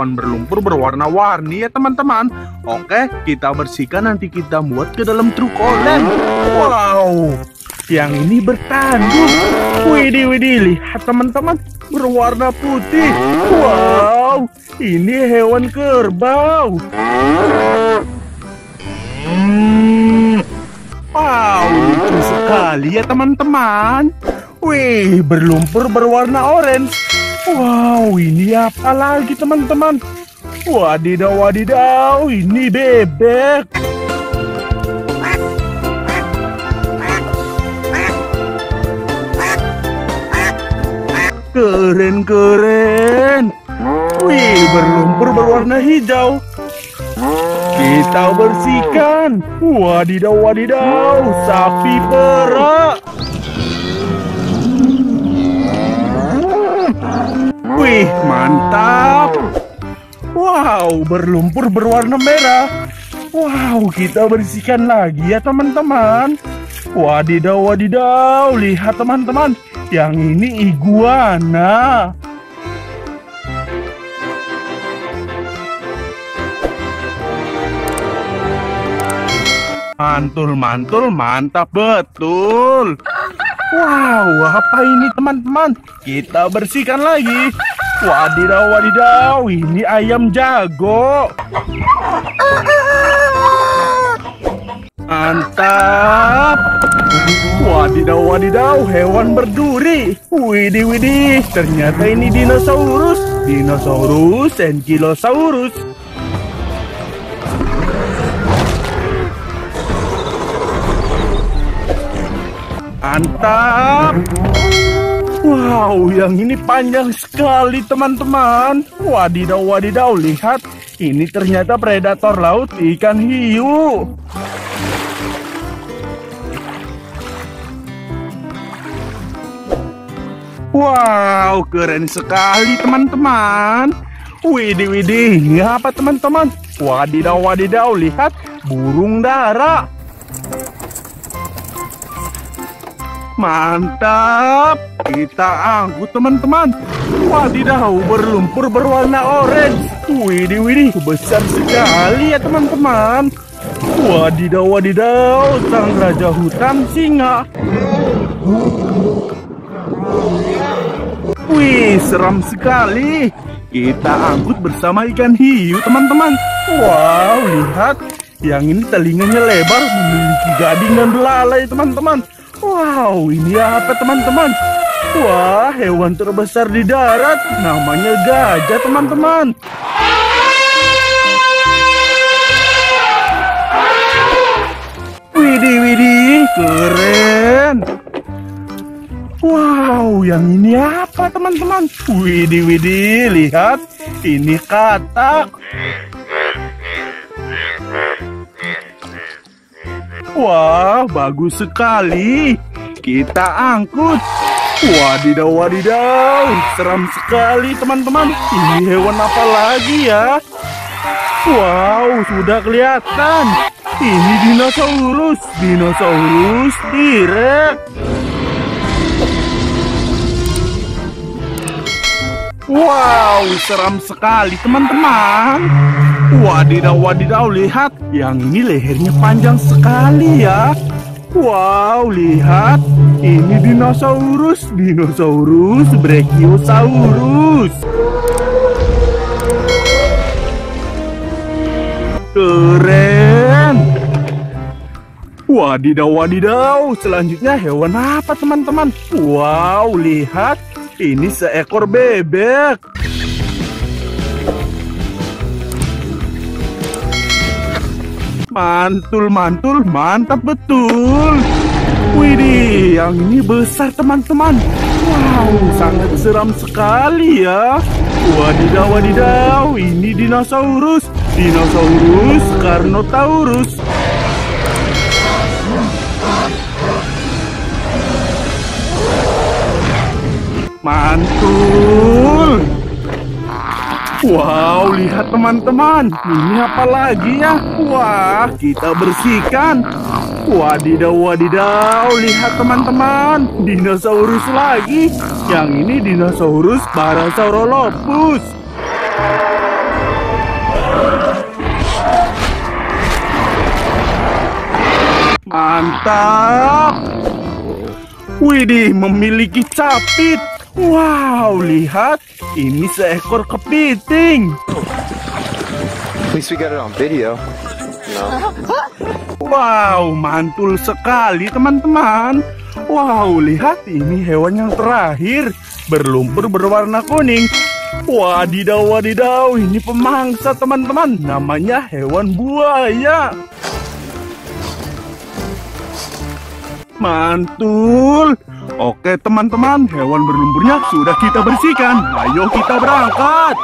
hewan berlumpur berwarna-warni ya teman-teman. Oke, kita bersihkan nanti kita muat ke dalam truk oleng. Wow, yang ini bertanduk. Widih, widih, lihat teman-teman, berwarna putih. Wow, ini hewan kerbau. Wow, lucu sekali ya teman-teman. Wih, berlumpur berwarna orange. Wow, ini apa lagi teman-teman? Wadidaw, wadidaw, ini bebek. Keren, keren. Wih, berlumpur berwarna hijau. Kita bersihkan. Wadidaw, wadidaw, sapi perak. Wih, mantap. Wow, berlumpur berwarna merah. Wow, kita bersihkan lagi ya teman-teman. Wadidaw, wadidaw, lihat teman-teman. Yang ini iguana. Mantul, mantul, mantap betul. Wow, apa ini teman-teman? Kita bersihkan lagi. Wadidaw, wadidaw, ini ayam jago. Mantap. Wadidaw, wadidaw, hewan berduri. Widih, widih, ternyata ini dinosaurus. Dinosaurus Ankylosaurus. Mantap. Wow, yang ini panjang sekali teman-teman. Wadidaw, wadidaw, lihat. Ini ternyata predator laut ikan hiu. Wow, keren sekali teman-teman. Widih, ini apa teman-teman? Wadidaw, wadidaw, lihat burung dara. Mantap. Kita angkut teman-teman. Wadidaw, berlumpur berwarna orange. Widih, widih, besar sekali ya teman-teman. Wadidaw, wadidaw, sang raja hutan singa. Wih, seram sekali. Kita angkut bersama ikan hiu, teman-teman. Wow, lihat. Yang ini telinganya lebar, memiliki gading dan belalai, teman-teman. Wow, ini apa teman-teman? Wah, hewan terbesar di darat. Namanya gajah, teman-teman. Widih, widih, keren. Wow, yang ini apa teman-teman? Widih, widih, lihat. Ini katak. Wah, bagus sekali. Kita angkut. Wadidaw, wadidaw. Seram sekali, teman-teman. Ini hewan apa lagi ya? Wow, sudah kelihatan. Ini dinosaurus. Dinosaurus T-Rex. Wow, seram sekali teman-teman. Wadidaw, wadidaw, lihat. Yang ini lehernya panjang sekali ya. Wow, lihat. Ini dinosaurus. Dinosaurus Brachiosaurus. Keren. Wadidaw, wadidaw. Selanjutnya hewan apa teman-teman? Wow, lihat. Ini seekor bebek. Mantul, mantul, mantap betul. Widih, yang ini besar teman-teman. Wow, sangat seram sekali ya. Wadidaw, wadidaw, ini dinosaurus. Dinosaurus Carnotaurus. Mantul. Wow, lihat teman-teman. Ini apa lagi ya? Wah, kita bersihkan. Wadidaw, wadidaw. Lihat teman-teman. Dinosaurus lagi. Yang ini dinosaurus Parasaurolophus. Mantap. Widih, memiliki capit. Wow, lihat. Ini seekor kepiting. At least we got it on video. No. Wow, mantul sekali teman-teman. Wow, lihat ini hewan yang terakhir. Berlumpur berwarna kuning. Wadidaw, wadidaw, ini pemangsa teman-teman. Namanya hewan buaya. Mantul. Oke teman-teman, hewan berlumpurnya sudah kita bersihkan. Ayo kita berangkat.